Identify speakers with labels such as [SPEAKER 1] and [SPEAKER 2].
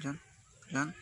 [SPEAKER 1] 人人。